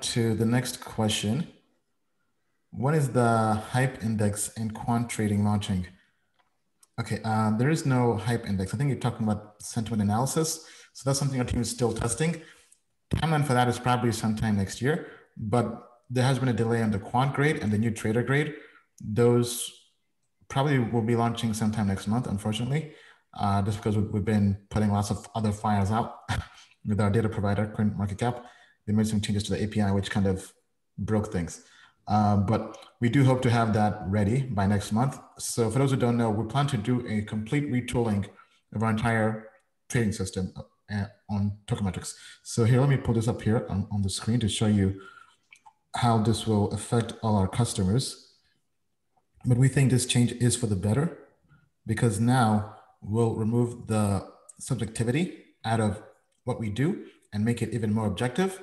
to the next question. What is the hype index in quant trading launching? Okay, uh, there is no hype index. I think you're talking about sentiment analysis. So that's something our team is still testing. Timeline for that is probably sometime next year, but there has been a delay on the quant grade and the new trader grade. Those probably will be launching sometime next month, unfortunately, uh, just because we've been putting lots of other files out with our data provider, CoinMarketCap. They made some changes to the API, which kind of broke things. Uh, but we do hope to have that ready by next month. So for those who don't know, we plan to do a complete retooling of our entire trading system uh, on Tokenmetrics. So here, let me pull this up here on, on the screen to show you how this will affect all our customers. But we think this change is for the better because now we'll remove the subjectivity out of what we do and make it even more objective,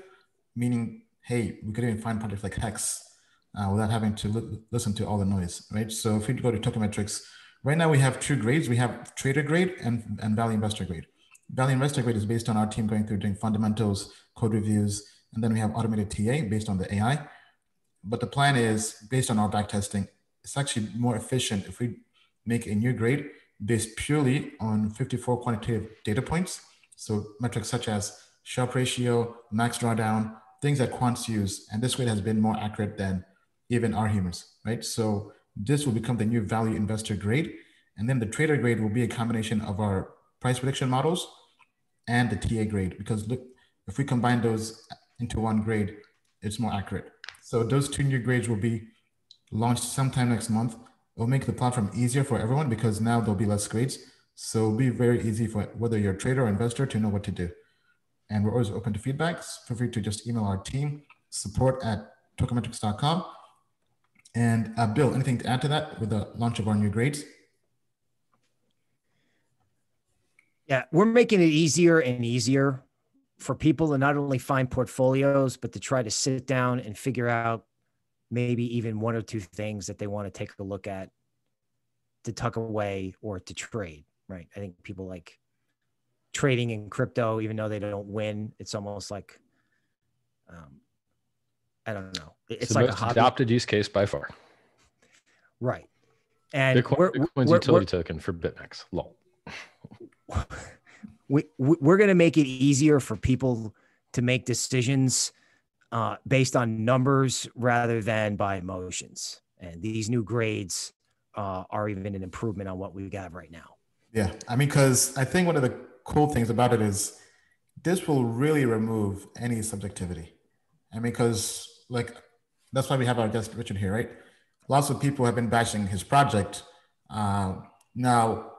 meaning, hey, we could even find projects like Hex uh, without having to li listen to all the noise, right? So if we go to Tokenmetrics, right now we have two grades. We have trader grade and, and value investor grade. Value investor grade is based on our team going through doing fundamentals, code reviews, and then we have automated TA based on the AI. But the plan is based on our back testing, it's actually more efficient if we make a new grade based purely on 54 quantitative data points. So metrics such as Sharpe ratio, max drawdown, things that quants use. And this grade has been more accurate than even our humans, right? So this will become the new value investor grade. And then the trader grade will be a combination of our price prediction models and the TA grade, because look, if we combine those into one grade, it's more accurate. So those two new grades will be launched sometime next month. It will make the platform easier for everyone because now there'll be less grades. So it'll be very easy for whether you're a trader or investor to know what to do. And we're always open to feedbacks. Feel free to just email our team, support at tokenmetrics.com and uh, Bill, anything to add to that with the launch of our new grades? Yeah, we're making it easier and easier for people to not only find portfolios, but to try to sit down and figure out maybe even one or two things that they want to take a look at to tuck away or to trade. Right. I think people like trading in crypto, even though they don't win, it's almost like um, I don't know. It's, it's like a adopted use case by far. Right. And Bitcoin, we're, Bitcoin's we're, utility we're, token for BitMEX. Lol. we, we're going to make it easier for people to make decisions uh, based on numbers rather than by emotions. And these new grades uh, are even an improvement on what we have right now. Yeah. I mean, because I think one of the cool things about it is this will really remove any subjectivity. I mean, because like that's why we have our guest Richard here, right? Lots of people have been bashing his project. Uh, now,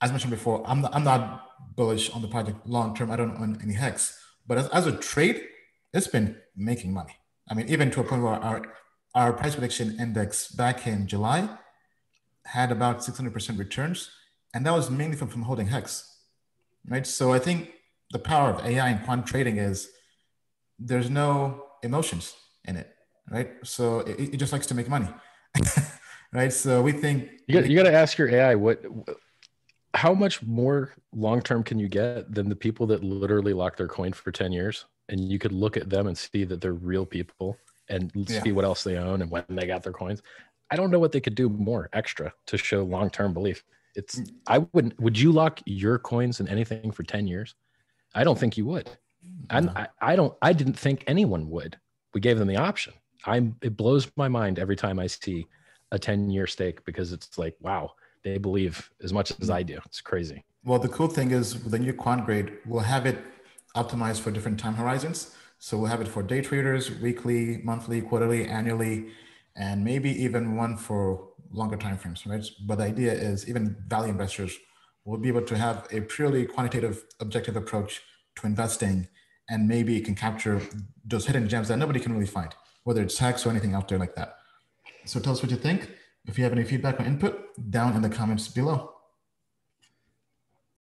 as mentioned before, I'm not, I'm not bullish on the project long term. I don't own any hex, but as, as a trade, it's been making money. I mean, even to a point where our our price prediction index back in July had about 600% returns, and that was mainly from, from holding hex, right? So I think the power of AI and quant trading is there's no emotions in it, right? So it, it just likes to make money, right? So we think you got you got to ask your AI what how much more long term can you get than the people that literally lock their coin for 10 years and you could look at them and see that they're real people and yeah. see what else they own and when they got their coins i don't know what they could do more extra to show long term belief it's mm. i wouldn't would you lock your coins in anything for 10 years i don't think you would and I, I don't i didn't think anyone would we gave them the option. I'm it blows my mind every time I see a 10 year stake because it's like, wow, they believe as much as I do. It's crazy. Well, the cool thing is with the new quant grade, we'll have it optimized for different time horizons. So we'll have it for day traders, weekly, monthly, quarterly, annually, and maybe even one for longer time frames, right? But the idea is even value investors will be able to have a purely quantitative, objective approach to investing and maybe it can capture those hidden gems that nobody can really find, whether it's Hex or anything out there like that. So tell us what you think. If you have any feedback or input, down in the comments below.